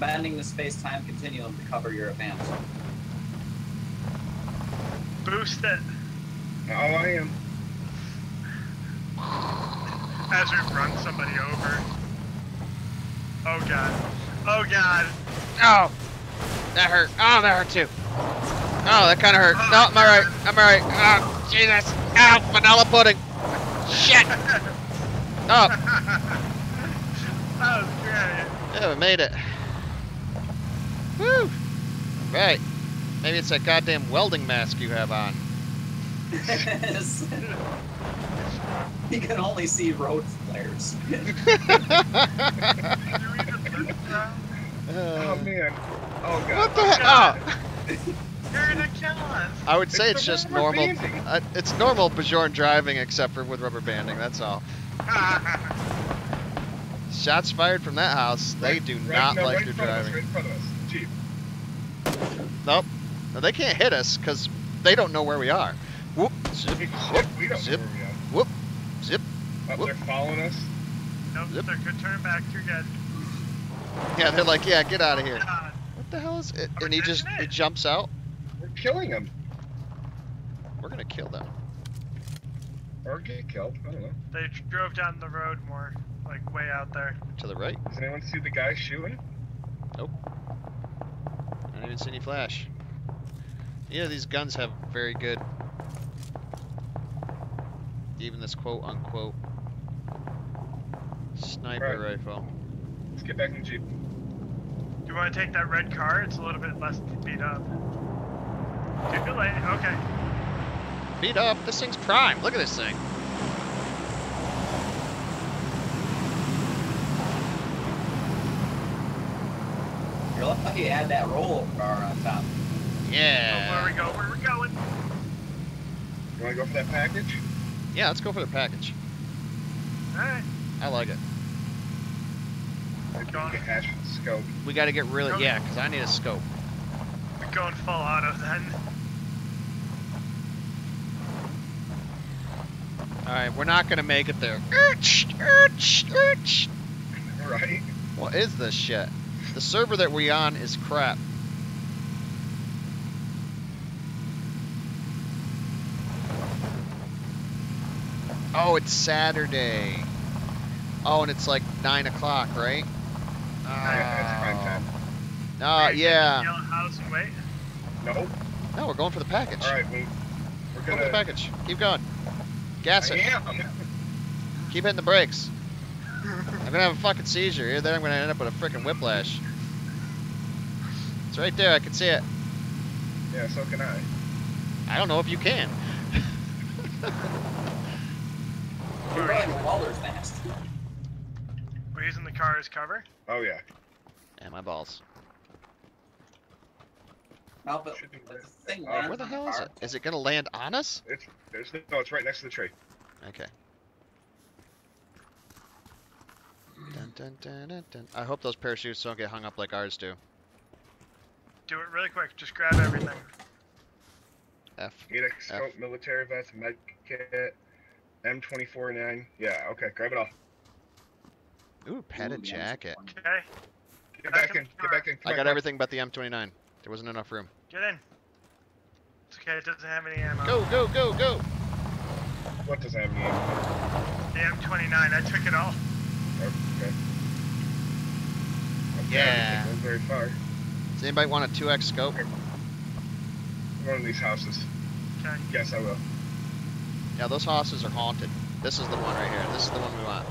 bending the space-time continuum to cover your advance. Boost it Oh, I am. as we run somebody over. Oh god. Oh god. Oh, that hurt. Oh, that hurt too. Oh, that kind of hurt. Oh, no, I'm alright. I'm alright. Oh, Jesus. Ow, vanilla pudding. Shit. Oh, that was great. yeah, we made it. Woo. Right. Maybe it's that goddamn welding mask you have on. you can only see road flares. Did you even lift that? Oh man. Oh god. what the heck? Oh. You're gonna kill us. I would say it's It's just normal. Uh, it's normal Bjorn driving, except for with rubber banding. That's all. Shots fired from that house. They Right- do right- not no, like right your in front of us, driving. Right in front of us. Jeep. Nope. No, they can't hit us because they don't know where we are. Whoop, zip, whoop, we don't zip, know where we are. whoop, zip. Oh, Whoop. they're following us. Nope, Yep. they're good. Turn back. You're good. Yeah, they're like, yeah, get out of here. Oh, God. What the hell is it? I'm And he just catching he it. jumps out. We're killing them. We're gonna kill them. Or get killed. I don't know. They drove down the road more, like way out there. To the right. Does anyone see the guy shooting? I don't even see any flash. Yeah, these guns have very good. Even this quote unquote sniper Right. rifle. Let's get back in the Jeep. Do you want to take that red car? It's a little bit less beat up. Too late. Okay. Beat up. This thing's prime. Look at this thing. You're lucky had that roll bar on uh, top. Oh, where we go? Where we going? You want to go for that package? Yeah, let's go for the package. All right. I like it. Maybe Gone. Get hash scope. We got to get really Okay. yeah, because I need a scope. We're going full auto then. All right, we're not gonna make it there. Right? What is this shit? The server that we on is crap. Oh, it's Saturday. Oh, and it's like nine o'clock, right? Oh. Yeah, it's prime time. Oh, yeah. Yellow house and wait. Nope. No, we're going for the package. All right, we, we're Go for the package. Keep going. Gas it. Keep hitting the brakes. I'm gonna have a fucking seizure. Either then I'm gonna end up with a freaking whiplash. It's right there. I can see it. Yeah, so can I. I don't know if you can. You're running a welder's. We're using the car as cover. Oh yeah. And my balls. No, but Should the good. thing Uh, Where the hell is it? Is it gonna land on us? It's there's no. It's right next to the tree. Okay. Dun, dun, dun, dun, dun. I hope those parachutes don't get hung up like ours do. Do it really quick. Just grab everything. F. 8x scope, military vest, med kit, M24 Yeah. Okay. Grab it all. Ooh, padded Ooh, jacket. Okay. Get Back back in in. Get back in. Come I got come on. everything but the M29. There wasn't enough room. Get in. It's okay. It doesn't have any ammo. Go, go, go, go! What does that mean? The M29. I took it all. Okay. Okay, Yeah. I didn't go very far. Does anybody want a 2x scope? One of these houses. Okay. Yes, I will. Yeah, those houses are haunted. This is the one right here. This is the one we want.